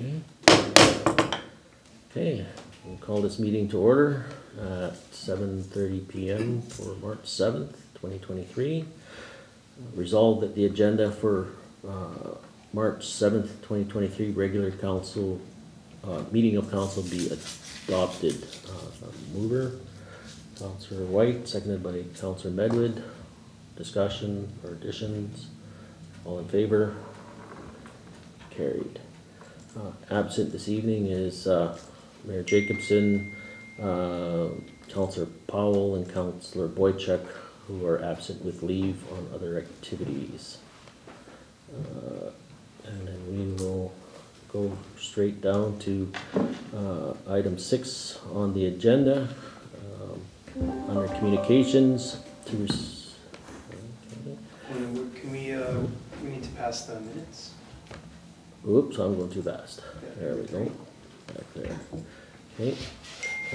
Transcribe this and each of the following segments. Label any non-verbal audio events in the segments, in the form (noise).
Okay. Okay, we'll call this meeting to order at seven thirty PM for March seventh, twenty twenty-three. Resolved that the agenda for, uh, March seventh, twenty twenty-three, regular council, uh, meeting of council be adopted. Uh, Mover, Counselor Whyte, seconded by Counselor Medwid. Discussion or additions? All in favor? Carried. Uh, Absent this evening is uh, Mayor Jacobson, uh, Counselor Powell, and Counselor Boychuk, who are absent with leave on other activities. Uh, And then we will go straight down to uh, item six on the agenda, um, under communications to. okay. Can we, we need to pass the minutes? Oops, I'm going too fast. There we go. Back there. Okay.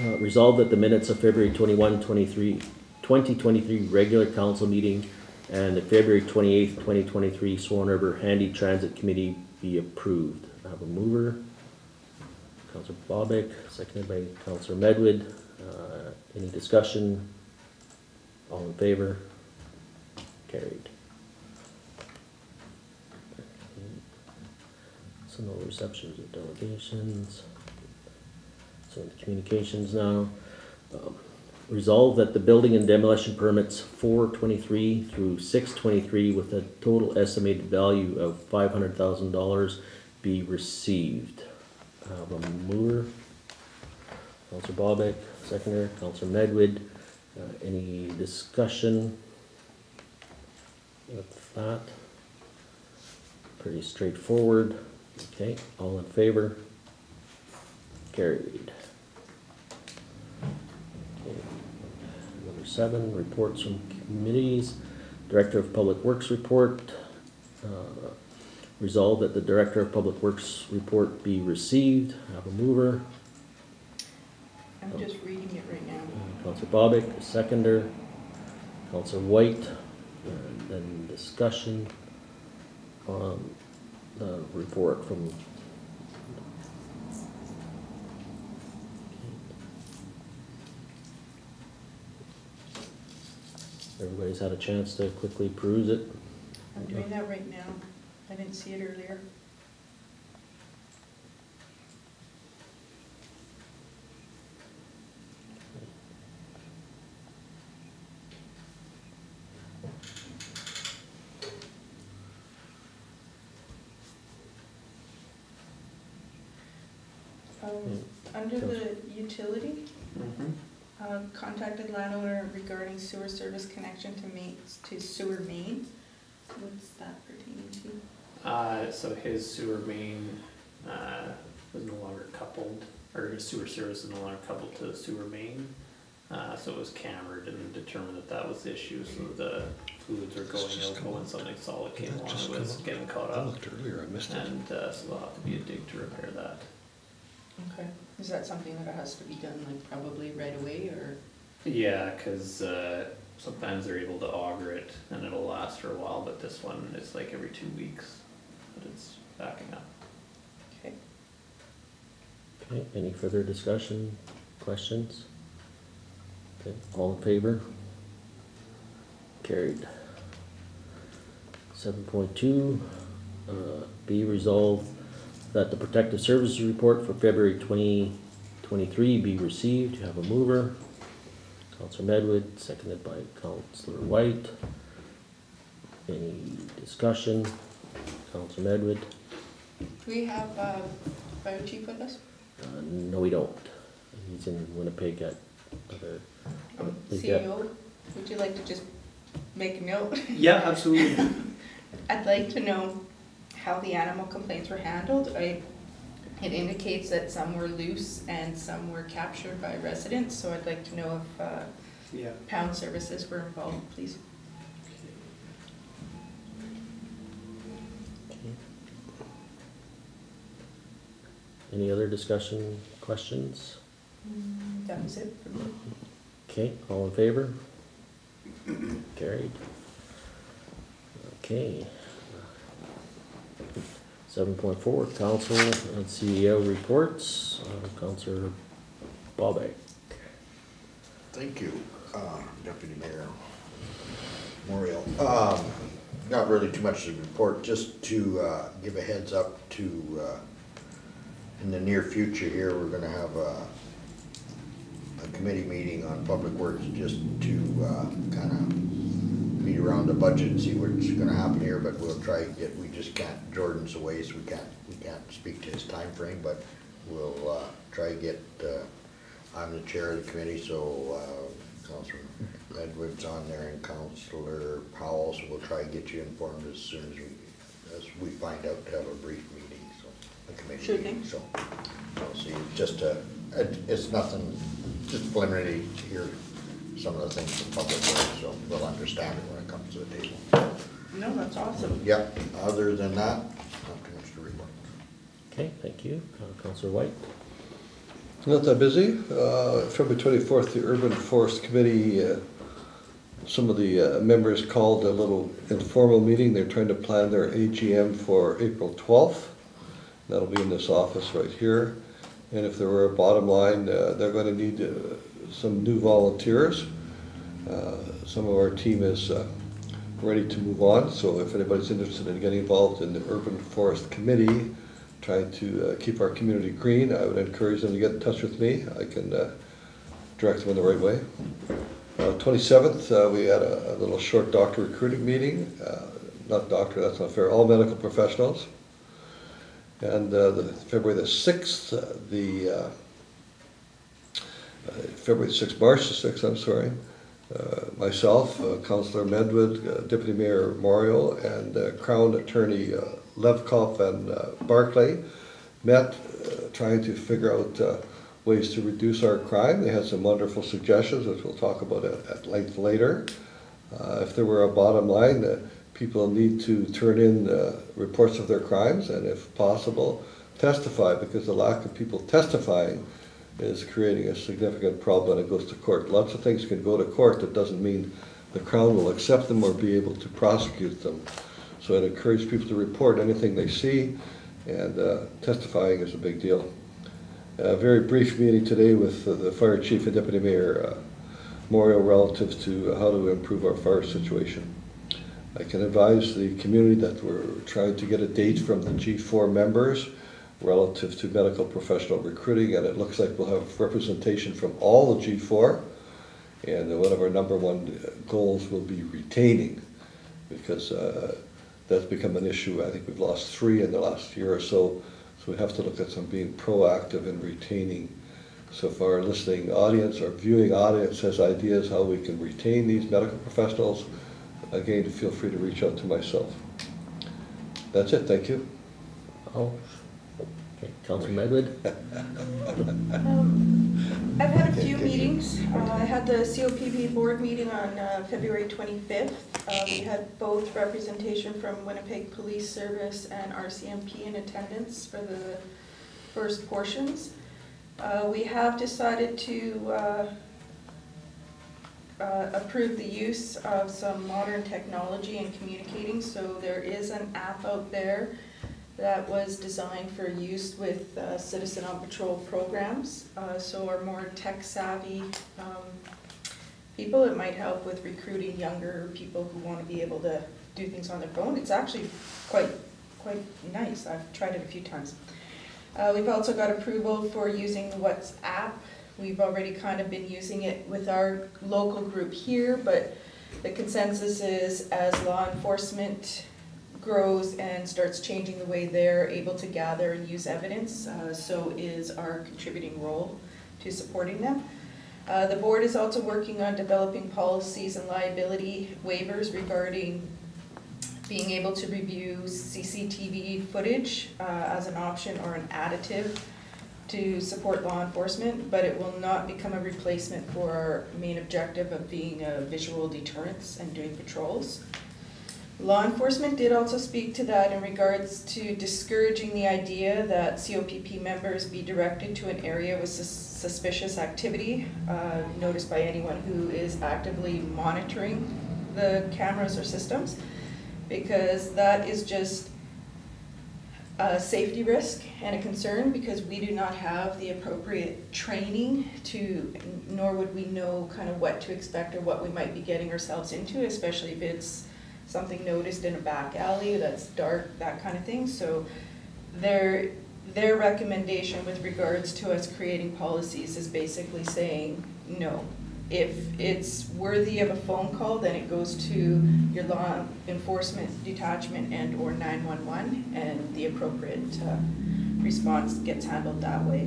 Uh, resolved that the minutes of February 21, 23 2023 regular council meeting and the February 28, twenty twenty-three Swan River Handy Transit Committee be approved. I have a mover. Counselor Bobick, seconded by Counselor Medwid. Uh, any discussion? All in favor? Carried. So no receptions or delegations. So communications now. Um, Resolve that the building and demolition permits four twenty-three through six twenty-three with a total estimated value of five hundred thousand dollars be received. I Have. Counselor Bobick, seconder, Counselor Medwid. Uh, any discussion with that? Pretty straightforward. Okay, all in favor? Carried. Okay, Number seven, reports from committees. Director of Public Works report. Uh, Resolved that the Director of Public Works report be received. I Have a mover. I'm just reading it right now. Uh, Counselor Bobick, seconder. Counselor Whyte, and then discussion on the report from. Everybody's had a chance to quickly peruse it. I'm doing that right now. I didn't see it earlier. Um, under the utility, uh, contacted landowner regarding sewer service connection to main, to sewer main. What's that pertaining to? Uh, so his sewer main, uh, was no longer coupled, or his sewer service is no longer coupled to the sewer main. Uh, so it was cambered and determined that that was the issue, so the fluids were going just out, come but when up. something solid came Did that along, just it come was up? getting caught I up. looked earlier, I missed it. And, uh, so there'll have to be a dig to repair that. Okay, is that something that has to be done like probably right away or? Yeah, cause, uh, sometimes they're able to auger it and it'll last for a while, but this one is like every two weeks that it's backing up. Okay. Okay, any further discussion, questions? Okay, all in favor? Carried. Seven point two, uh, be resolved that the protective services report for February twenty twenty-three be received. You have a mover. Councilor Medwid, seconded by Councilor Whyte. Any discussion? Councilor Medwid? Do we have, uh, fire chief with us? Uh, no, we don't. He's in Winnipeg at other. We've got- CAO, would you like to just make a note? Yeah, absolutely. (laughs) I'd like to know how the animal complaints were handled. I, it indicates that some were loose and some were captured by residents, so I'd like to know if, uh, Yeah. pound services were involved, please. Any other discussion, questions? That was it for me. Okay, all in favor? Carried. Okay. Seven point four, council and CAO reports, uh, Councilor Bobick. Thank you, uh, Deputy Mayor Moriaux. Um, Not really too much to report, just to uh, give a heads up to, uh, in the near future here, we're gonna have a a committee meeting on Public Works just to kind of around the budget and see what's gonna happen here, but we'll try and get, we just can't, Jordan's away, so we can't, we can't speak to his time frame, but we'll uh, try and get, uh, I'm the chair of the committee, so uh, Counselor Edwards on there and Counselor Powell, so we'll try and get you informed as soon as we, as we find out to have a brief meeting, so, a committee Sure meeting, thing. so. We'll see, just uh it, it's nothing, just preliminary to hear some of the things from public works, so they'll understand it when it comes to the table. No, that's awesome. Yep, other than that, not too much to report. Okay, thank you. Uh, Councilor Whyte? Not that busy. Uh, February twenty-fourth, the Urban Forest Committee, uh, some of the uh, members called a little informal meeting. They're trying to plan their AGM for April twelfth. That'll be in this office right here. And if there were a bottom line, uh, they're gonna need uh, some new volunteers. Uh, Some of our team is uh, ready to move on, so if anybody's interested in getting involved in the Urban Forest Committee, trying to uh, keep our community green, I would encourage them to get in touch with me. I can uh, direct them in the right way. Twenty-seventh, we had a a little short doctor recruiting meeting, Uh, not doctor, that's not fair, all medical professionals. And uh, the, February the sixth, the, uh, uh, February sixth, March the sixth, I'm sorry, uh, myself, uh, Councillor Medwid, uh, Deputy Mayor Moriaux, and uh, Crown Attorney uh, Levkoff and uh, Barclay met uh, trying to figure out uh, ways to reduce our crime. They had some wonderful suggestions, which we'll talk about at at length later. Uh, If there were a bottom line, that people need to turn in uh, reports of their crimes and if possible, testify, because the lack of people testifying is creating a significant problem when it goes to court. Lots of things can go to court, that doesn't mean the Crown will accept them or be able to prosecute them. So I'd encourage people to report anything they see, and uh, testifying is a big deal. A very brief meeting today with uh, the fire chief and deputy mayor uh, Moriaux relative to how to improve our fire situation. I can advise the community that we're trying to get a date from the G4 members relative to medical professional recruiting, and it looks like we'll have representation from all the G4. And one of our number one goals will be retaining, because uh, that's become an issue. I think we've lost three in the last year or so, so we have to look at some being proactive in retaining. So if our listening audience or viewing audience has ideas how we can retain these medical professionals, again, feel free to reach out to myself. That's it, thank you. Oh, okay, Councilor Medwid? Um, I've had a few meetings. Uh, I had the COPP board meeting on uh, February 25th. Uh, We had both representation from Winnipeg Police Service and RCMP in attendance for the first portions. Uh, We have decided to uh, uh, approve the use of some modern technology in communicating. So there is an app out there that was designed for use with uh, Citizen on Patrol programs. Uh, So our more tech savvy um, people, it might help with recruiting younger people who want to be able to do things on their phone. It's actually quite, quite nice. I've tried it a few times. Uh, We've also got approval for using WhatsApp. We've already kind of been using it with our local group here, but the consensus is as law enforcement grows and starts changing the way they're able to gather and use evidence, uh, so is our contributing role to supporting them. Uh, The board is also working on developing policies and liability waivers regarding being able to review CCTV footage uh, as an option or an additive to support law enforcement, but it will not become a replacement for our main objective of being a visual deterrence and doing patrols. Law enforcement did also speak to that in regards to discouraging the idea that COPP members be directed to an area with sus- suspicious activity, uh, noticed by anyone who is actively monitoring the cameras or systems, because that is just a safety risk and a concern because we do not have the appropriate training to, nor would we know kind of what to expect or what we might be getting ourselves into, especially if it's something noticed in a back alley that's dark, that kind of thing. So their, their recommendation with regards to us creating policies is basically saying, no. If it's worthy of a phone call, then it goes to your law enforcement detachment and or nine-one-one, and the appropriate, uh, response gets handled that way.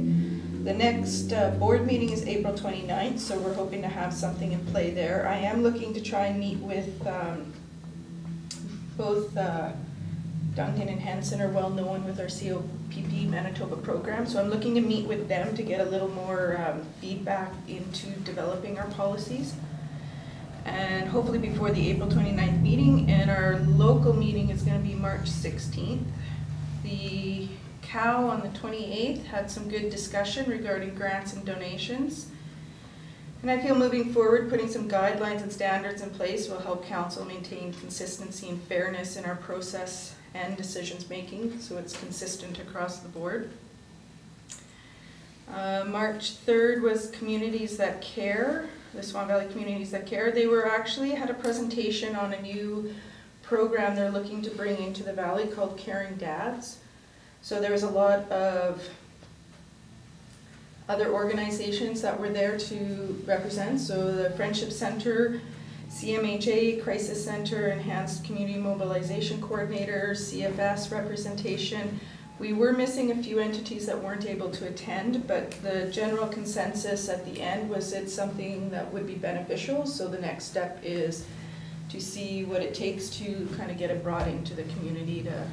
The next, uh, board meeting is April 29th, so we're hoping to have something in play there. I am looking to try and meet with, um, both, uh, Duncan and Hanson are well known with our COPP Manitoba program, so I'm looking to meet with them to get a little more um, feedback into developing our policies. And hopefully before the April 29th meeting, and our local meeting is gonna be March sixteenth. The COW on the twenty-eighth had some good discussion regarding grants and donations. And I feel moving forward, putting some guidelines and standards in place will help council maintain consistency and fairness in our process and decisions-making, so it's consistent across the board. Uh, March third was Communities That Care, the Swan Valley Communities That Care. They were actually, had a presentation on a new program they're looking to bring into the valley called Caring Dads. So there was a lot of other organizations that were there to represent, so the Friendship Center, CMHA, Crisis Center, Enhanced Community Mobilization Coordinator, CFS representation. We were missing a few entities that weren't able to attend, but the general consensus at the end was it's something that would be beneficial, so the next step is to see what it takes to kind of get it brought into the community to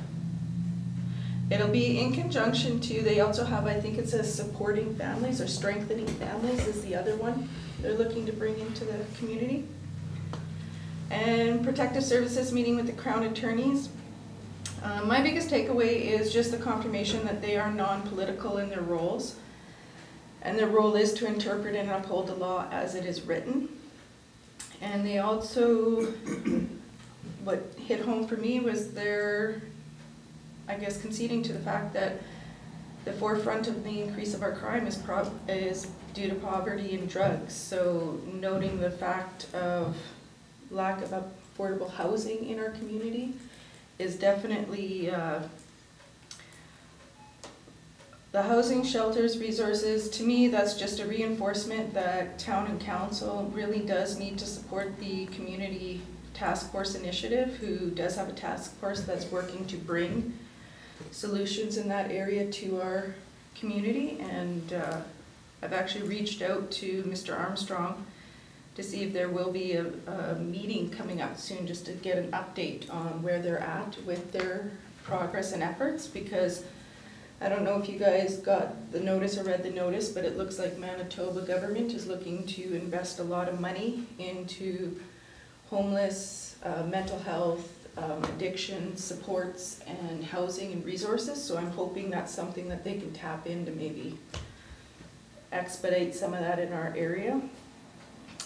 It'll be in conjunction to, they also have, I think it says supporting families or strengthening families is the other one they're looking to bring into the community. And protective services meeting with the Crown attorneys. Uh, my biggest takeaway is just the confirmation that they are non-political in their roles. And their role is to interpret and uphold the law as it is written. And they also, what hit home for me was their I guess conceding to the fact that the forefront of the increase of our crime is is due to poverty and drugs. So noting the fact of lack of affordable housing in our community is definitely, uh, the housing, shelters, resources, to me, that's just a reinforcement that town and council really does need to support the community task force initiative, who does have a task force that's working to bring solutions in that area to our community. And uh, I've actually reached out to Mr. Armstrong to see if there will be a, a meeting coming up soon, just to get an update on where they're at with their progress and efforts, because I don't know if you guys got the notice or read the notice, but it looks like Manitoba government is looking to invest a lot of money into homeless, uh, mental health, um, addiction supports and housing and resources, so I'm hoping that's something that they can tap into maybe expedite some of that in our area.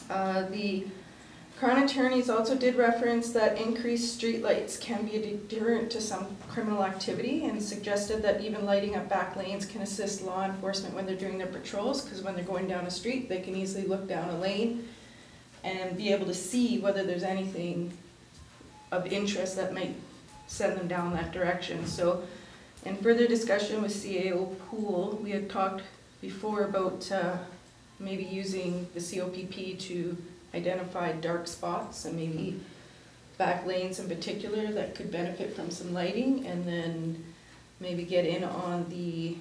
Uh, the Crown attorneys also did reference that increased streetlights can be a deterrent to some criminal activity and suggested that even lighting up back lanes can assist law enforcement when they're doing their patrols, because when they're going down a street, they can easily look down a lane and be able to see whether there's anything of interest that might send them down that direction. So in further discussion with CAO Poole, we had talked before about uh, maybe using the COPP to identify dark spots and maybe back lanes in particular that could benefit from some lighting and then maybe get in on the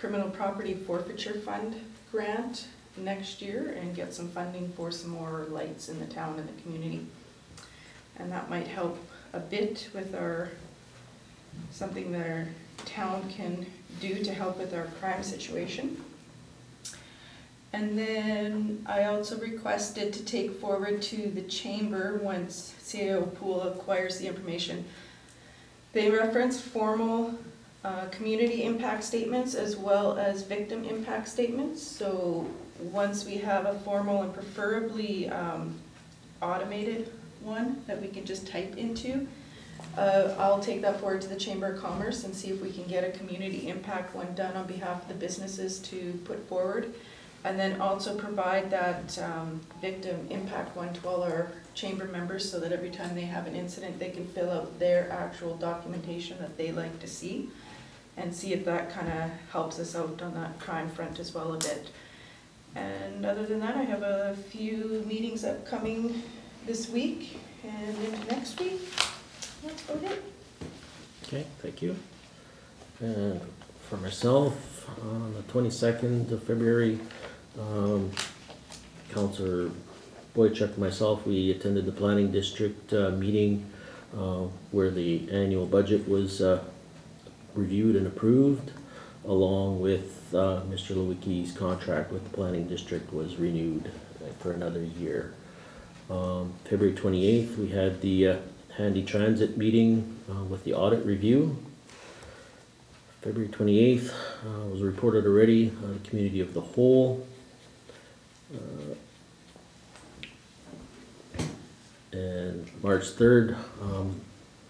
criminal property forfeiture fund grant next year and get some funding for some more lights in the town and the community. And that might help a bit with our, something that our town can do to help with our crime situation. And then I also requested to take forward to the chamber once CAO Poole acquires the information. They reference formal uh, community impact statements as well as victim impact statements. So once we have a formal and preferably um, automated one that we can just type into, Uh, I'll take that forward to the Chamber of Commerce and see if we can get a community impact one done on behalf of the businesses to put forward. And then also provide that um, victim impact one to all our chamber members so that every time they have an incident, they can fill out their actual documentation that they like to see. And see if that kind of helps us out on that crime front as well a bit. And other than that, I have a few meetings upcoming this week and into next week. That's about it. Okay, thank you. And for myself, on the twenty-second of February, um, Counselor Boychuk and myself, we attended the planning district, uh, meeting, uh, where the annual budget was, uh, reviewed and approved, along with, uh, Mr. Lewicki's contract with the planning district was renewed for another year. Um, February twenty-eighth, we had the, uh, handy transit meeting, uh, with the audit review. February twenty-eighth, uh, was reported already, uh, the community of the whole. Uh, And March third, um,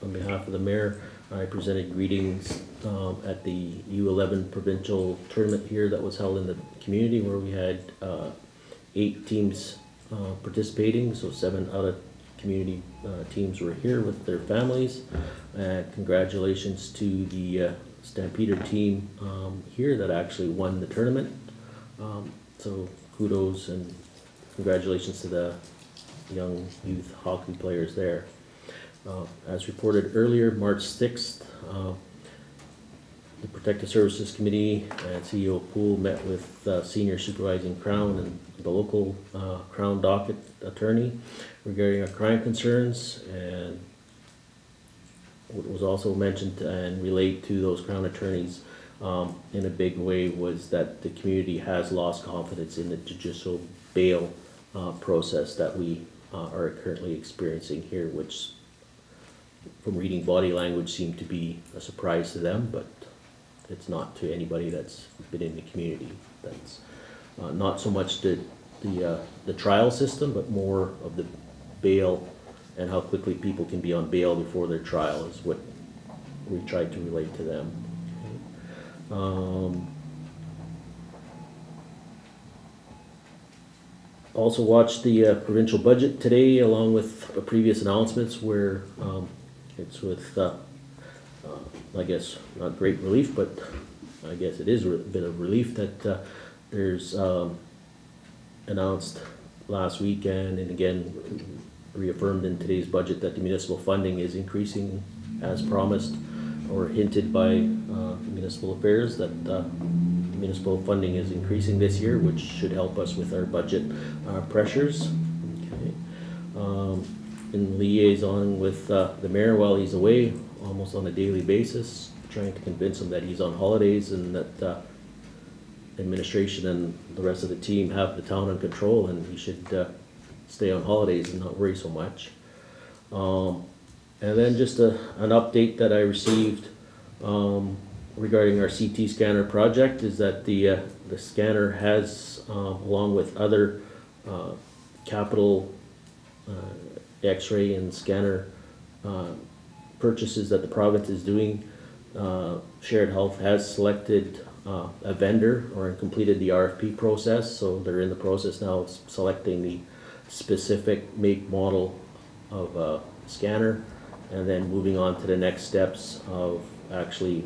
on behalf of the mayor, I presented greetings, um, at the U eleven provincial tournament here that was held in the community where we had, uh, eight teams, uh, participating, so seven of community, uh, teams were here with their families. And congratulations to the, uh, Stampeder team, um, here that actually won the tournament. Um, so kudos and congratulations to the young youth hockey players there. Uh, As reported earlier, March sixth, uh, the Protective Services Committee and CAO Poole met with uh, Senior Supervising Crown and the local uh, Crown docket attorney regarding our crime concerns and what was also mentioned and relate to those Crown attorneys um, in a big way was that the community has lost confidence in the judicial bail uh, process that we uh, are currently experiencing here, which from reading body language seemed to be a surprise to them, but it's not to anybody that's been in the community. That's uh, not so much the, the, uh, the trial system, but more of the bail and how quickly people can be on bail before their trial is what we tried to relate to them. Um, Also watched the uh, provincial budget today along with previous announcements where um, it's with, uh, uh, I guess, not great relief, but I guess it is a bit of relief that uh, there's um, announced last weekend and again reaffirmed in today's budget that the municipal funding is increasing as promised or hinted by uh, municipal affairs that uh, municipal funding is increasing this year, which should help us with our budget uh, pressures. Okay. Um, In liaison with uh, the mayor while he's away, almost on a daily basis, trying to convince him that he's on holidays and that uh, administration and the rest of the team have the town in control and he should uh, stay on holidays and not worry so much. Um, And then just a, an update that I received um, regarding our CT scanner project is that the, uh, the scanner has, uh, along with other uh, capital uh, X-ray and scanner uh, purchases that the province is doing, uh, Shared Health has selected uh, a vendor or completed the RFP process, so they're in the process now of selecting the specific make model of uh, scanner and then moving on to the next steps of actually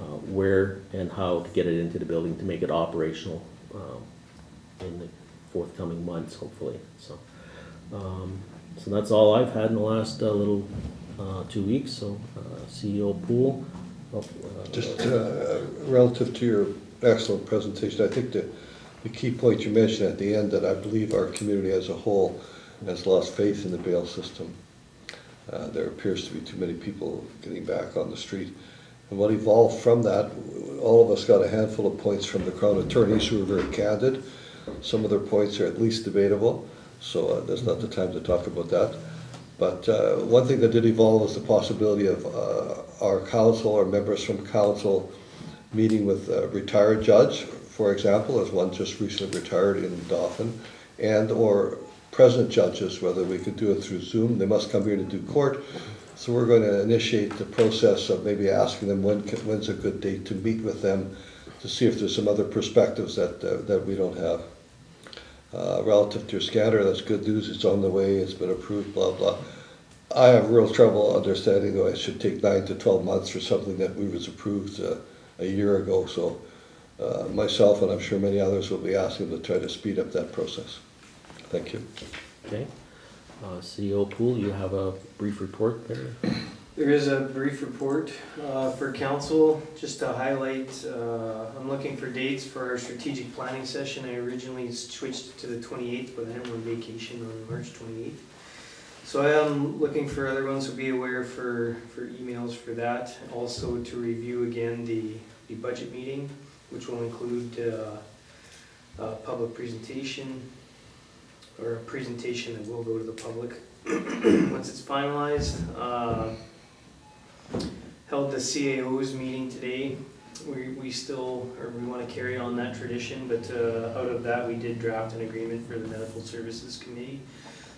uh, where and how to get it into the building to make it operational um, in the forthcoming months, hopefully, so. um, So that's all I've had in the last uh, little two weeks, so uh, CAO Poole. uh, Just uh, relative to your excellent presentation, I think the, the key point you mentioned at the end, that I believe our community as a whole has lost faith in the bail system. Uh, There appears to be too many people getting back on the street. And what evolved from that, all of us got a handful of points from the Crown attorneys who were very candid. Some of their points are at least debatable, so uh, there's not the time to talk about that. But uh, one thing that did evolve was the possibility of uh, our council or members from council meeting with a retired judge, for example, as one just recently retired in Dauphin, and/or present judges, whether we could do it through Zoom. They must come here to do court, So we're going to initiate the process of maybe asking them when, when's a good date to meet with them to see if there's some other perspectives that, uh, that we don't have. Uh, Relative to scanner, that's good news, it's on the way, it's been approved, blah, blah. I have real trouble understanding though it should take nine to twelve months for something that we was approved uh, a year ago, so uh, myself and I'm sure many others will be asking to try to speed up that process. Thank you. Okay. Uh, CAO Poole, you have a brief report there? There is a brief report uh, for council, just to highlight, uh, I'm looking for dates for our strategic planning session. I originally switched to the 28th, but I'm on vacation on March 28th. So I am looking for other ones, so be aware for, for emails for that. Also to review again the, the budget meeting, which will include uh, a public presentation, or a presentation that will go to the public (clears throat) once it's finalized. Held the CAO's meeting today. We, we still, or we want to carry on that tradition, but uh, out of that, we did draft an agreement for the Medical Services Committee.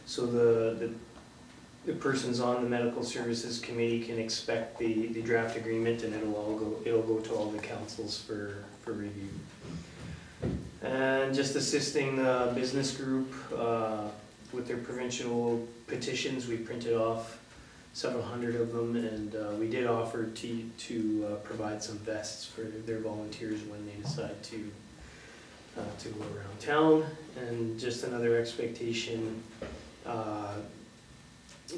So the, the, the persons on the Medical Services Committee can expect the, the draft agreement and it'll all go, it'll go to all the councils for, for review. And just assisting the business group uh, with their provincial petitions, we printed off several hundred of them, and uh, we did offer to, to uh, provide some vests for their volunteers when they decide to, uh, to go around town. And just another expectation, uh,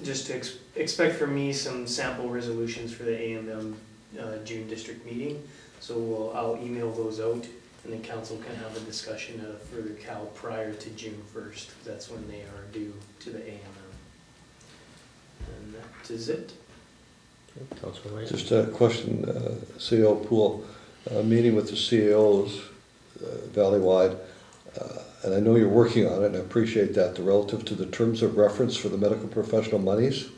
just to ex- expect from me some sample resolutions for the AMM uh, June district meeting. So we'll, I'll email those out, and the council can have a discussion at a further cal prior to June first, that's when they are due to the AMM. And that is it. Okay, Councilor Knight? Just a question, uh, CAO Poole, uh, meeting with the CAOs uh, valley-wide, uh, and I know you're working on it, and I appreciate that, the relative to the terms of reference for the medical professional monies.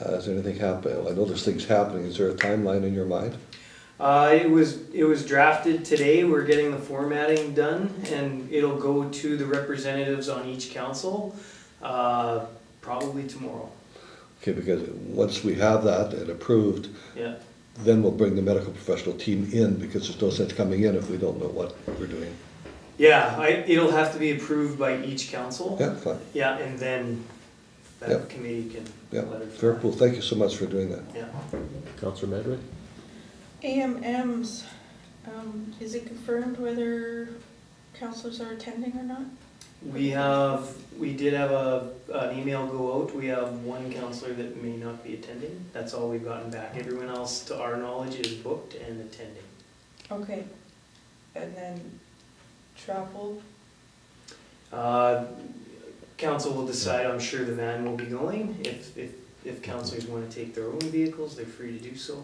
Uh, Has anything happened? I know there's things happening. Is there a timeline in your mind? Uh, it was, it was drafted today, we're getting the formatting done, and it'll go to the representatives on each council, uh, probably tomorrow, Okay, because once we have that and approved, yeah. then we'll bring the medical professional team in, because there's no sense coming in if we don't know what we're doing. Yeah, I, it'll have to be approved by each council. Yeah, fine. Yeah, and then that Yep. committee can Yeah, let it. fair pool. Thank you so much for doing that. Yeah. Councilor Medwid? AMMs, um, is it confirmed whether councilors are attending or not? We have, we did have a, an email go out, we have one counselor that may not be attending, that's all we've gotten back. Everyone else, to our knowledge, is booked and attending. Okay, and then travel, Uh, Council will decide, I'm sure the van will be going, if, if, if counselors wanna take their own vehicles, they're free to do so.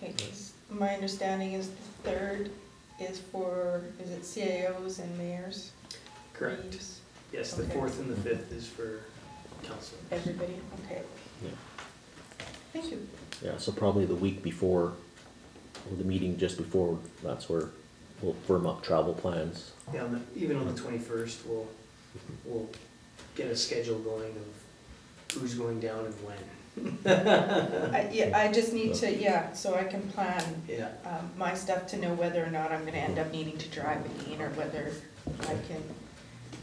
okay, 'cause my understanding is the third is for, is it CAOs and mayors? Correct. Reeves, Yes, the Okay. fourth and the fifth is for council. Everybody, okay. Yeah. Thank you. Yeah, so probably the week before, or the meeting just before, that's where we'll firm up travel plans. Yeah, on the- even on the twenty-first, we'll, we'll get a schedule going of who's going down and when. I, yeah, I just need to, yeah, so I can plan, Yeah, um, my stuff to know whether or not I'm gonna end up needing to drive again, or whether I can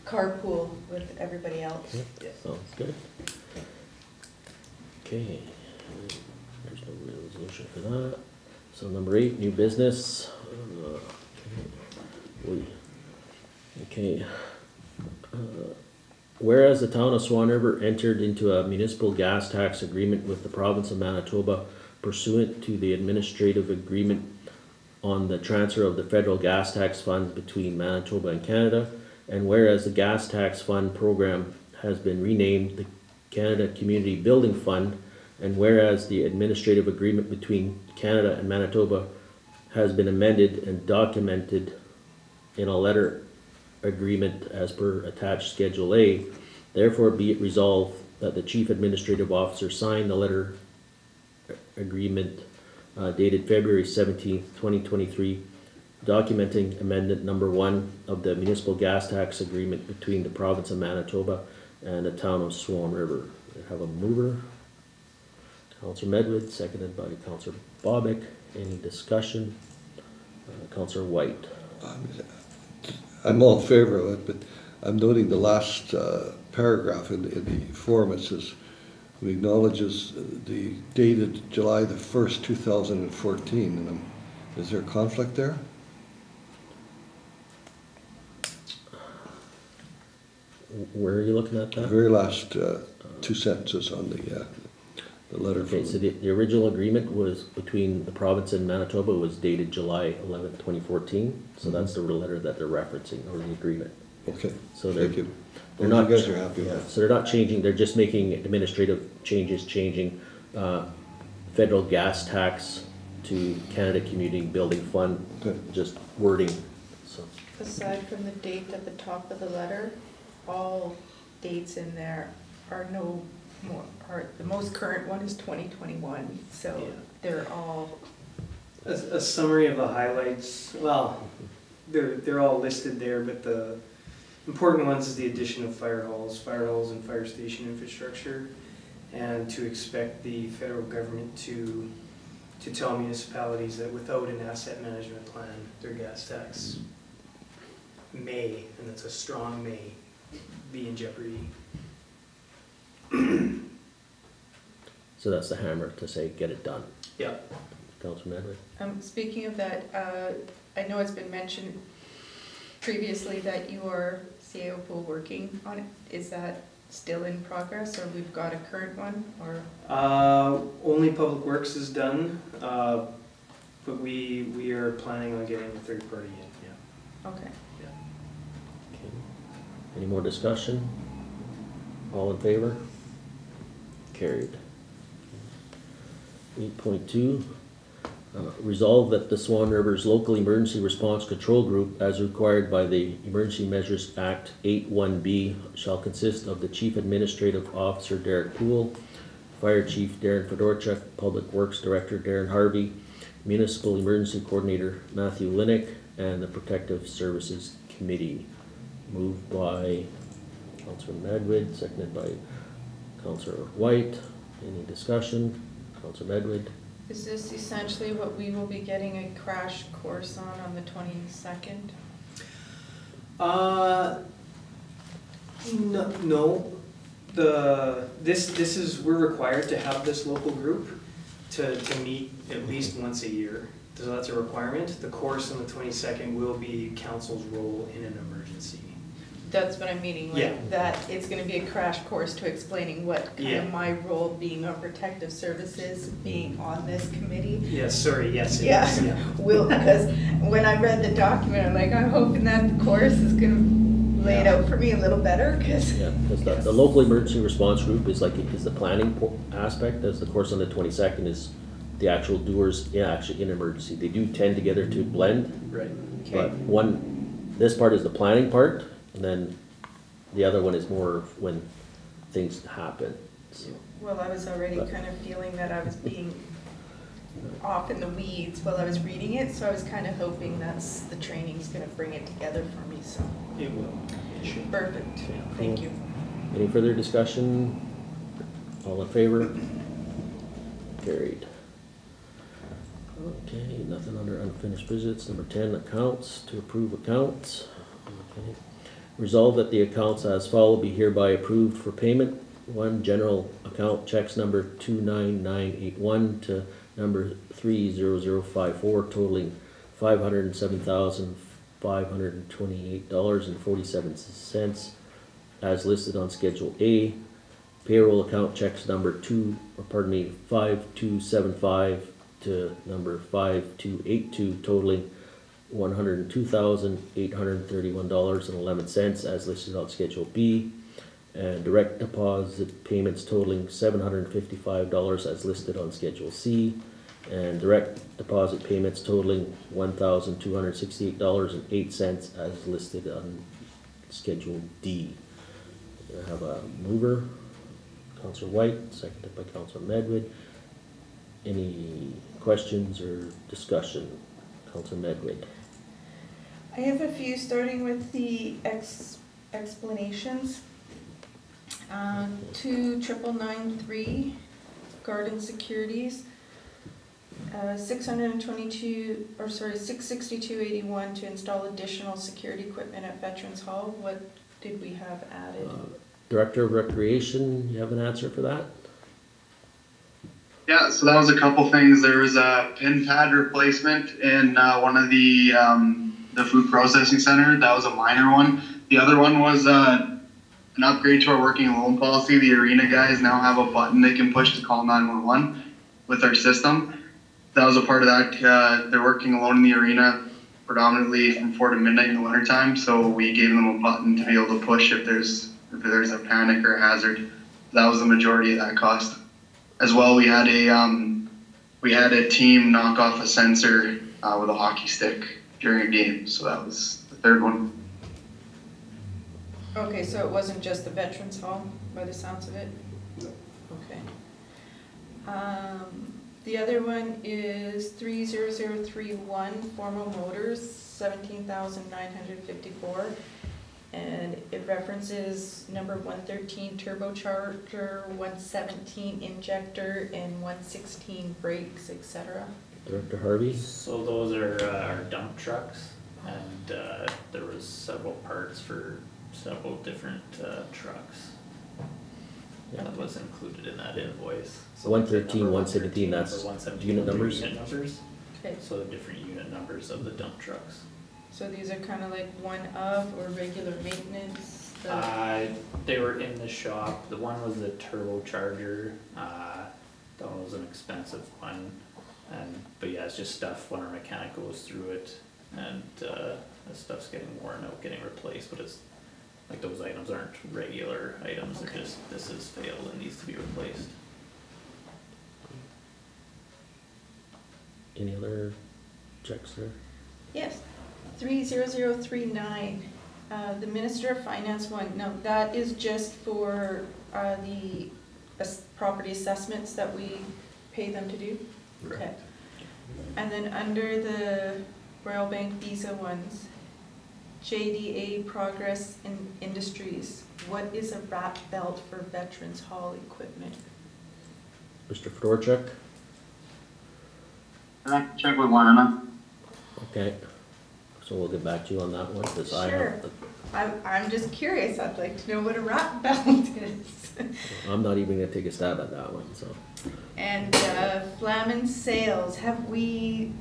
carpool with everybody else. Yeah, Sounds good. Okay, there's no resolution for that. So number eight, new business. Uh, we- Okay. Uh, Whereas the town of Swan River entered into a municipal gas tax agreement with the province of Manitoba pursuant to the administrative agreement on the transfer of the federal gas tax funds between Manitoba and Canada, and whereas the gas tax fund program has been renamed the Canada Community Building Fund, and whereas the administrative agreement between Canada and Manitoba has been amended and documented in a letter agreement as per attached Schedule A, therefore be it resolved that the chief administrative officer sign the letter agreement uh, dated February 17, twenty twenty-three, documenting amendment number one of the municipal gas tax agreement between the province of Manitoba and the town of Swan River. I Have a mover, Councillor Medwid, seconded by Councillor Bobick. Any discussion? Uh, Counselor Whyte. I'm all in favor of it, but I'm noting the last uh, paragraph in, in the form, it says, "We acknowledges the dated July the first, two thousand and fourteen, and I'm, is there a conflict there? Where are you looking at that? The that? very last uh, two sentences on the, uh, the letter Okay, so the, the original agreement was between the province and Manitoba was dated July eleventh, twenty fourteen. So that's the letter that they're referencing, or the agreement. okay, So they're, thank you. they're Well, not- You guys are happy with that? so they're not changing, they're just making administrative changes, changing, uh, federal gas tax to Canada Community Building Fund, Good. just wording, so. Aside from the date at the top of the letter, all dates in there are no more, are, the most current one is twenty twenty-one, Yeah. so they're all, A, a summary of the highlights, well, they're, they're all listed there, but the important ones is the addition of fire halls, fire halls and fire station infrastructure, and to expect the federal government to, to tell municipalities that without an asset management plan, their gas tax may, and it's a strong may, be in jeopardy. So that's the hammer to say, get it done. Yeah. Councilor Medwid? um, speaking of that, uh, I know it's been mentioned previously that you are CAO Poole working on it, is that still in progress, or we've got a current one, or? Uh, only Public Works is done, uh, but we, we are planning on getting a third party in, yeah. Okay. Okay. Any more discussion? All in favor? Carried. Eight point two, uh, resolve that the Swan Rivers Local Emergency Response Control Group, as required by the Emergency Measures Act 81B, shall consist of the Chief Administrative Officer Derek Poole, Fire Chief Darren Fedorchuk, Public Works Director Darren Harvey, Municipal Emergency Coordinator Matthew Linick, and the Protective Services Committee. Moved by Counselor Medwid, seconded by Counselor Whyte. Any discussion? Counselor Medwid? Is this essentially what we will be getting a crash course on on the twenty-second? Uh, no, no, the, this, this is, we're required to have this local group to, to meet at least once a year. So that's a requirement. The course on the twenty-second will be council's role in an emergency. That's what I'm meaning, Yeah. like, that it's gonna be a crash course to explaining what kind Yeah. of my role being on protective services, being on this committee. Yes, sorry, yes, it is, Yeah, yeah. (laughs) will, because when I read the document, I'm like, I'm hoping that the course is gonna lay it out for me a little better, cause. Yeah, because the, the local emergency response group is like, is the planning po- aspect, as the course on the twenty-second is the actual doers, yeah, actually in emergency. They do tend together to blend, Right. but one, this part is the planning part, and then the other one is more of when things happen. So, Well, I was already But- kind of feeling that I was being off in the weeds while I was reading it, so I was kind of hoping that's, the training's gonna bring it together for me, so. It will, it should. Perfect, Okay, thank cool. you. Any further discussion? All in favor? Carried. Okay, nothing under unfinished visits. Number ten, accounts, to approve accounts. Okay. Resolve that the accounts as follow be hereby approved for payment. One, general account checks number two nine nine eight one to number three zero zero five four totaling five hundred and seven thousand, five hundred and twenty-eight dollars and forty-seven cents as listed on Schedule A. Payroll account checks number two, or pardon me, five two seven five to number five two eight two totaling one hundred and two thousand, eight hundred and thirty-one dollars and eleven cents as listed on Schedule B. And direct deposit payments totaling seven hundred and fifty-five dollars as listed on Schedule C. And direct deposit payments totaling one thousand, two hundred sixty-eight dollars and eight cents as listed on Schedule D. I have a mover, Counselor Whyte, seconded by Counselor Medwid. Any questions or discussion? Counselor Medwid. I have a few, starting with the ex, explanations. Uh, two triple nine three Garden Securities, uh, six hundred and twenty-two, or sorry, six sixty-two eighty-one to install additional security equipment at Veterans Hall. What did we have added? Uh, Director of Recreation, you have an answer for that? Yeah, so that was a couple things. There was a pin pad replacement in uh, one of the um, the food processing center. That was a minor one. The other one was uh, an upgrade to our working alone policy. The arena guys now have a button they can push to call 911 with our system. That was a part of that. Uh, they're working alone in the arena predominantly from 4 to midnight in the wintertime. So we gave them a button to be able to push if there's if there's a panic or a hazard. That was the majority of that cost as well we had a um, we had a team knock off a sensor uh, with a hockey stick during a game so that was the third one Okay, so it wasn't just the Veterans Hall, by the sounds of it? Okay. Um, the other one is three zero zero three one, Formal Motors, seventeen thousand nine hundred fifty-four. And it references number one thirteen turbocharger, one seventeen injector, and one sixteen brakes, et cetera. Director Harvey? So those are uh, our dump trucks, and uh, there was several parts for several different uh, trucks. That was included in that invoice. So like the 113, number 117, that's 117 unit are numbers? Unit numbers, Okay, so the different unit numbers of the dump trucks. so these are kind of like one of or regular maintenance? the- Uh, they were in the shop, the one was the turbocharger, uh, that one was an expensive one. And, but yeah, it's just stuff when our mechanic goes through it and, uh, the stuff's getting worn out, getting replaced, but it's, like those items aren't regular items, they're Okay. just, this is failed and needs to be replaced. Any other checks there? Yes, three zero zero three nine, uh, the Minister of Finance one, no, that is just for, uh, the ass- property assessments that we pay them to do? Okay. And then under the Royal Bank Visa ones, JDA Progress in Industries, what is a wrap belt for Veterans Hall equipment? Mr. Fedorchuk? Can I check with Lana? Okay, so we'll get back to you on that one, because I Sure. have, the- I'm, I'm just curious, I'd like to know what a wrap belt (laughs) is. I'm not even gonna take a stab at that one, so. And uh, Flamin Sales, have we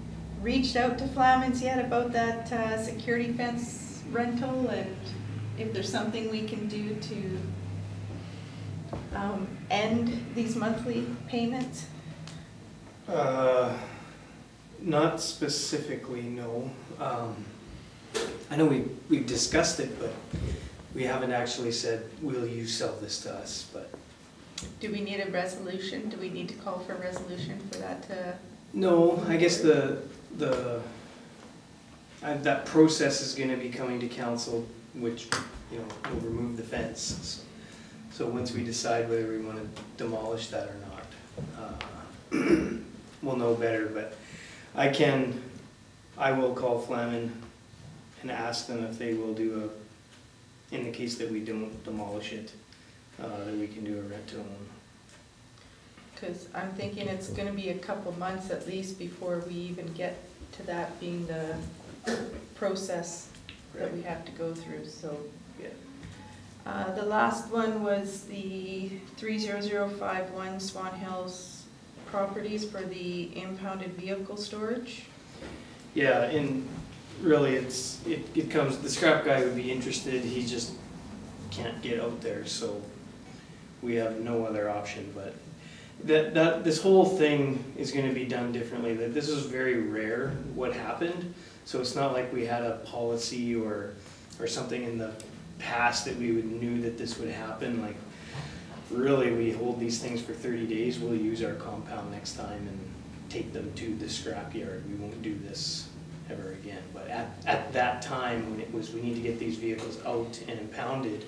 reached out to Flamin's yet about that uh, security fence rental? And if there's something we can do to um, end these monthly payments? Uh, Not specifically, no. Um, I know we, we've discussed it, but we haven't actually said, will you sell this to us, but Do we need a resolution? Do we need to call for a resolution for that to? No, I guess the, the, I- that process is gonna be coming to council, which, you know, will remove the fence. So once we decide whether we wanna demolish that or not, uh, (clears throat) we'll know better, but I can, I will call Flamin and ask them if they will do a, in the case that we don't demolish it, uh, that we can do a rent to own. Because I'm thinking it's gonna be a couple months at least before we even get to that being the process that we have to go through, so. Yeah. Uh, the last one was the three zero zero five one Swan Hills properties for the impounded vehicle storage. Yeah, and really, it's, it, it comes, the scrap guy would be interested, he just can't get out there, so we have no other option, but that, that, this whole thing is gonna be done differently, that this is very rare, what happened, so it's not like we had a policy or, or something in the past that we would knew that this would happen, like, really, we hold these things for thirty days, we'll use our compound next time and take them to the scrapyard, we won't do this ever again. But at, at that time, when it was, we need to get these vehicles out and impounded,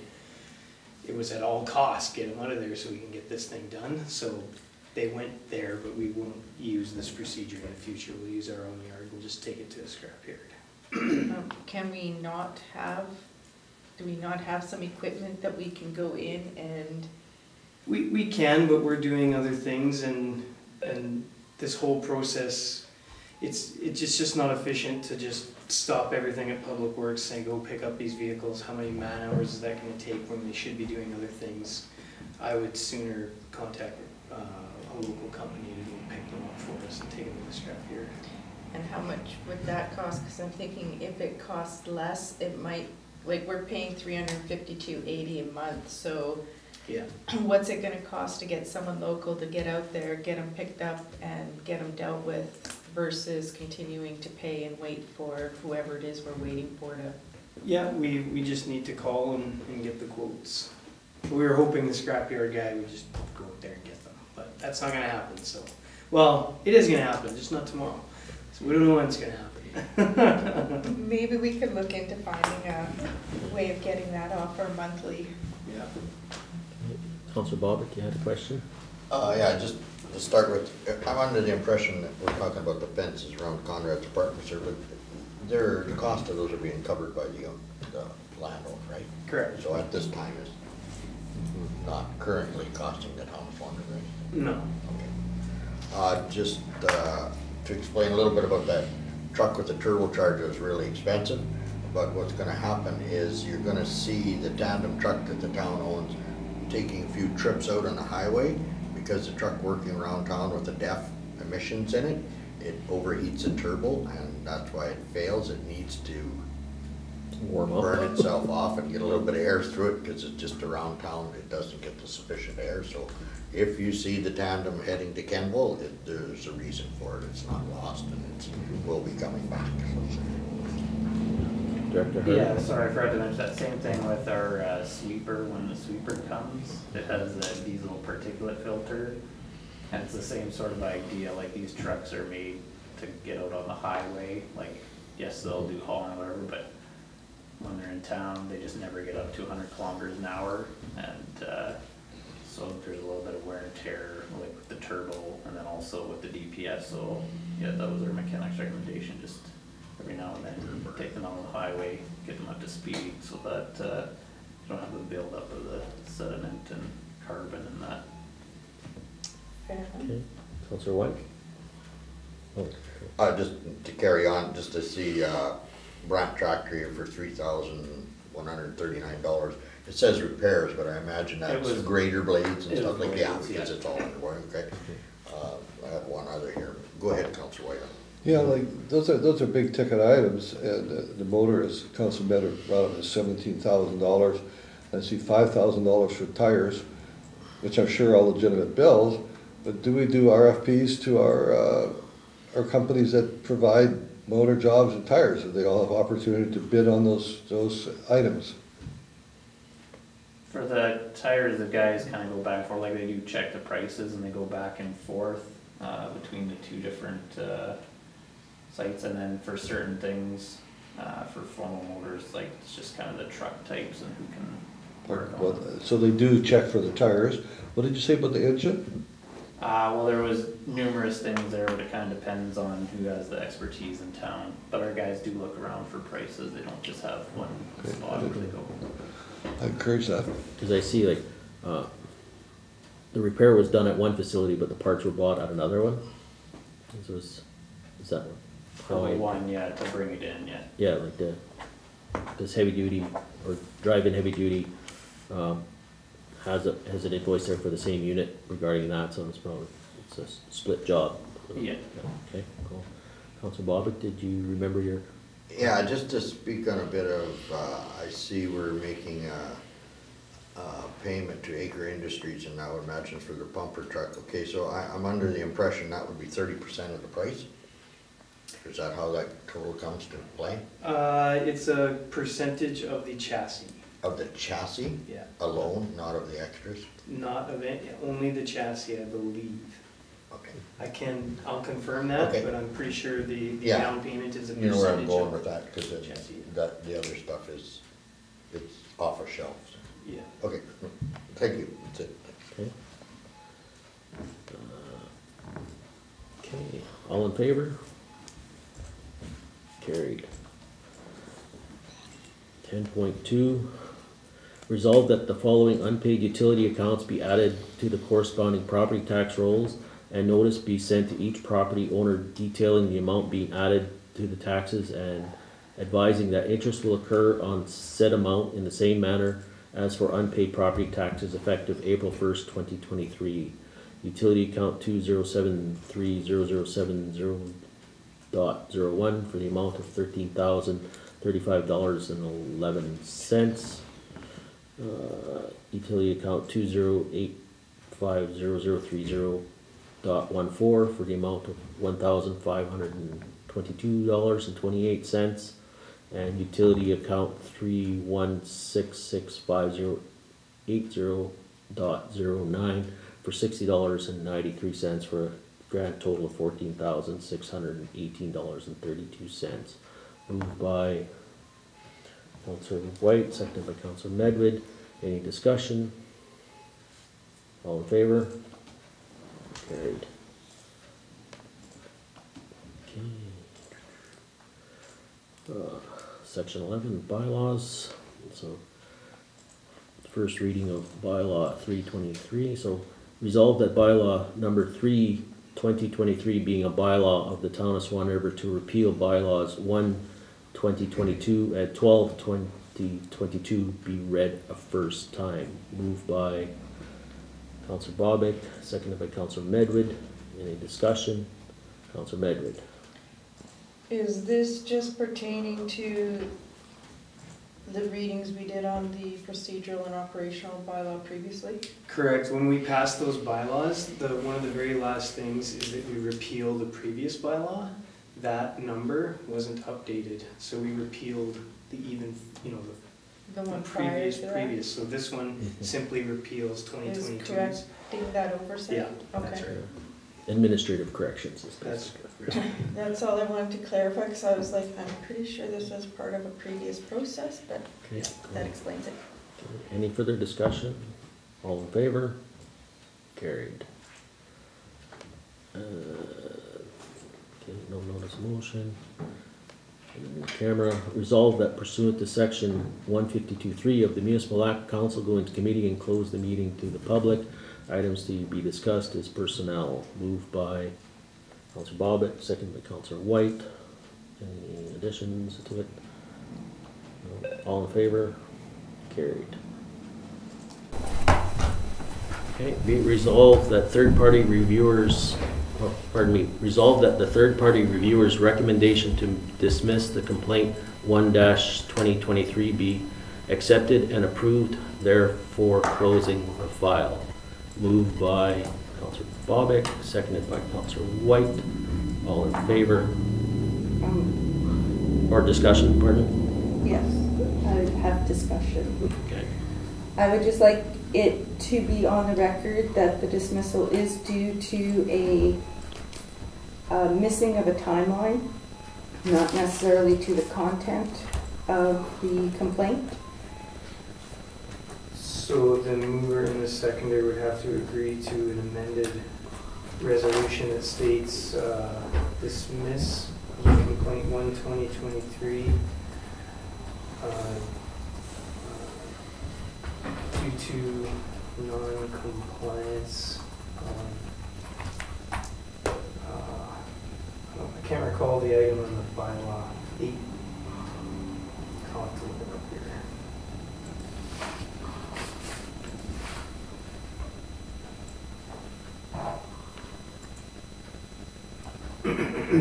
it was at all costs, get them out of there so we can get this thing done, so they went there, but we won't use this procedure in the future, we'll use our own yard, we'll just take it to a scrapyard. Um, Can we not have, do we not have some equipment that we can go in and We, we can, but we're doing other things and, and this whole process, it's, it's just, just not efficient to just stop everything at Public Works and go pick up these vehicles. How many man hours is that gonna take when they should be doing other things? I would sooner contact, uh, a local company to go pick them up for us and take them to the scrap yard. And how much would that cost? Because I'm thinking if it costs less, it might, like, we're paying three hundred and fifty-two eighty a month, so Yeah. (clears throat) what's it gonna cost to get someone local to get out there, get them picked up and get them dealt with versus continuing to pay and wait for whoever it is we're waiting for to, Yeah, we, we just need to call and, and get the quotes. We were hoping the scrapyard guy would just go up there and get them, but that's not gonna happen, so. Well, it is gonna happen, just not tomorrow. So we don't know when it's gonna happen. (laughs) maybe we could look into finding a way of getting that off our monthly. Yeah. Counselor Bobick, you had a question? Uh, yeah, just to start with, I'm under the impression that we're talking about the fences around Conrad's apartments here, but they're, the cost of those are being covered by the, um, the landowner, right? Correct. So at this time it's not currently costing the town of Fonder, right? No. Okay. Uh, just, uh, to explain a little bit about that truck with the turbocharger is really expensive, but what's gonna happen is you're gonna see the tandem truck that the town owns taking a few trips out on the highway, because the truck working around town with the DEF emissions in it, it overheats the turbo, and that's why it fails, it needs to Warm up? burn itself off and get a little bit of air through it, because it's just around town, it doesn't get the sufficient air, so if you see the tandem heading to Kenville, it, there's a reason for it, it's not lost, and it will be coming back. Director Harvey? Yeah, sorry, I forgot to mention that same thing with our uh, sweeper, when the sweeper comes, it has a diesel particulate filter. And it's the same sort of idea, like these trucks are made to get out on the highway, like, yes, they'll do hauling or whatever, but when they're in town, they just never get up to hundred kilometers an hour, and, uh, so there's a little bit of wear and tear, like with the turbo, and then also with the DPF, so, yeah, that was our mechanic's recommendation, just every now and then, take them on the highway, get them up to speed, so that, uh, you don't have the buildup of the sediment and carbon and that. Fair enough. Okay, Counselor Whyte? Oh, Uh, just to carry on, just to see, uh, Brandt tractor here for three thousand one hundred and thirty-nine dollars. It says repairs, but I imagine that's was- grader blades and stuff was like, yeah, because yeah. it's all underway, okay? Uh, I have one other here, go ahead, Counselor Whyte. Yeah, like, those are, those are big ticket items, and uh, the motor, is, Council Member brought is seventeen thousand dollars. I see five thousand dollars for tires, which I'm sure are legitimate bills, but do we do RFPs to our, uh, our companies that provide motor jobs and tires? Do they all have opportunity to bid on those, those items? For the tires, the guys kinda go back and forth, like they do check the prices and they go back and forth, uh, between the two different, uh, sites, and then for certain things, uh, for formal motors, like, it's just kind of the truck types and who can work on them. So they do check for the tires. What did you say about the engine? Uh, well, there was numerous things there, but it kinda depends on who has the expertise in town, but our guys do look around for prices, they don't just have one Okay. spot where they go. I encourage that. Cause I see like, uh, the repair was done at one facility, but the parts were bought at another one? So is, is that how For I? one, yeah, to bring it in, yeah. Yeah, like the, cause heavy duty or drive-in heavy duty, um, has a, has an invoice there for the same unit regarding that, so it's probably, it's a s- split job. Yeah. Okay, cool. Council Bobick, did you remember your, Yeah, just to speak on a bit of, uh, I see we're making a, a payment to Acre Industries and I would imagine for the pumper truck. Okay, so I, I'm under the impression that would be thirty percent of the price? Is that how that total comes to play? Uh, it's a percentage of the chassis, Of the chassis yeah. alone, not of the extras? Not of it, only the chassis, I believe. Okay. I can, I'll confirm that, Okay. but I'm pretty sure the, the Yeah. down payment is a You know where I'm percentage going of. with that, cause it, Chassis. that, the other stuff is, it's off a shelf. Yeah. Okay, thank you, that's it. okay? Uh, Okay, all in favor? Carried. 10.2, resolved that the following unpaid utility accounts be added to the corresponding property tax rolls and notice be sent to each property owner detailing the amount being added to the taxes and advising that interest will occur on said amount in the same manner as for unpaid property taxes effective April 1st, 2023. Utility account 207300700 for the amount of thirteen thousand thirty-five dollars and eleven cents. Uh, utility account two zero eight five zero zero three zero dot one four for the amount of one thousand five hundred and twenty-two dollars and twenty-eight cents. And utility account three one six six five zero eight zero dot zero nine for sixty dollars and ninety-three cents for grand total of fourteen thousand six hundred and eighteen dollars and thirty-two cents. Moved by Counselor Whyte, seconded by Counselor Medwid. Any discussion? All in favor? Carried. Okay. Uh, Section eleven, bylaws, so first reading of bylaw three twenty-three, so resolve that bylaw number three, 2023, being a bylaw of the town of Swan River to repeal bylaws one, 2022, and 12, 2022 be read a first time. Moved by Counselor Bobick, seconded by Counselor Medwid. Any discussion? Counselor Medwid. Is this just pertaining to the readings we did on the procedural and operational bylaw previously? Correct, when we passed those bylaws, the, one of the very last things is that we repeal the previous bylaw. That number wasn't updated, so we repealed the even, you know, the The one the prior previous, that? previous, so this one mm-hmm. simply repeals twenty Is twenty-two. correcting that oversight? Yeah, that's Okay. right. Administrative corrections is That's basically. (laughs) That's all I wanted to clarify, because I was like, I'm pretty sure this was part of a previous process, but Okay. that explains it. Any further discussion? All in favor? Carried. Uh, Okay, no notice of motion. Camera, resolve that pursuant to section one fifty-two three of the municipal act, council go into committee and close the meeting to the public. Items to be discussed is personnel, moved by Counselor Bobick, second by Counselor Whyte. Any additions to it? No. All in favor? Carried. Okay, be resolved that third-party reviewers, oh, pardon me, resolved that the third-party reviewers' recommendation to dismiss the complaint 1-2023 be accepted and approved, therefore closing the file. Moved by Counselor Bobick, seconded by Counselor Whyte. All in favor, Um, or discussion, pardon? Yes, I would have discussion. Okay. I would just like it to be on the record that the dismissal is due to a uh, missing of a timeline, not necessarily to the content of the complaint. So the mover and the seconder would have to agree to an amended resolution that states, uh, dismiss complaint one twenty twenty-three. uh, Due to non-compliance, um, uh, I can't recall the item on the bylaw, eight. I'll have to look it up here. Eight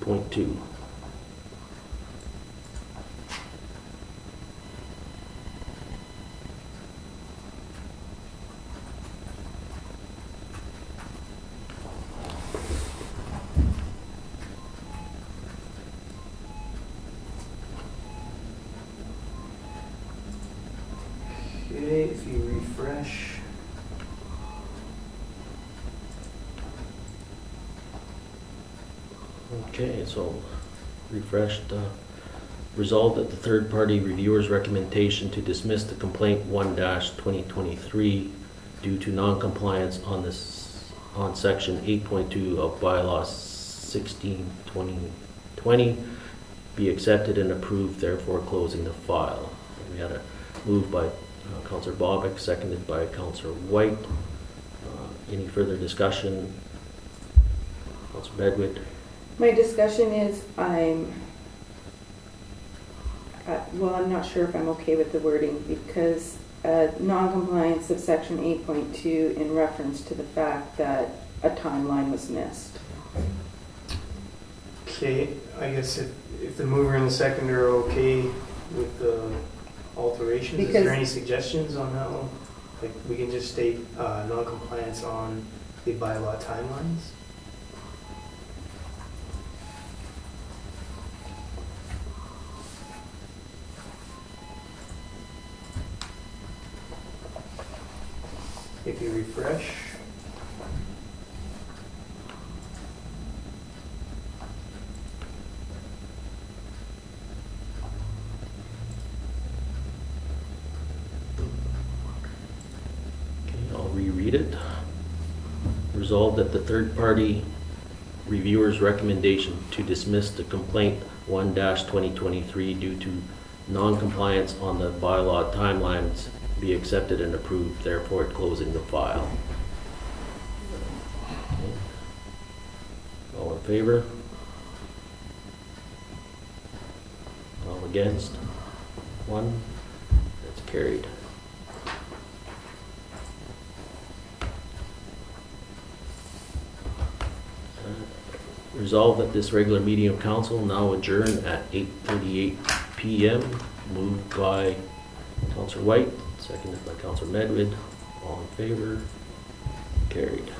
point two. Okay, if you refresh. Okay, so refreshed, uh, resolved that the third-party reviewer's recommendation to dismiss the complaint one twenty twenty-three due to non-compliance on this, on section eight point two of bylaw sixteen twenty twenty be accepted and approved, therefore closing the file. We had a move by uh, Counselor Bobick, seconded by Counselor Whyte. Uh, Any further discussion? Counselor Medwid? My discussion is, I'm, uh, well, I'm not sure if I'm okay with the wording because uh, non-compliance of section eight point two in reference to the fact that a timeline was missed. Okay, I guess if, if the mover and the seconder are okay with the alterations, is there any suggestions on how? Like, we can just state, uh, non-compliance on the bylaw timelines? Refresh. Okay, I'll reread it. Resolved that the third-party reviewer's recommendation to dismiss the complaint 1-2023 due to non-compliance on the bylaw timelines be accepted and approved, therefore closing the file. All in favor? All against? One? That's carried. Resolved that this regular meeting of council now adjourn at eight thirty-eight PM, moved by Counselor Whyte, seconded by Counselor Medwid. All in favor? Carried.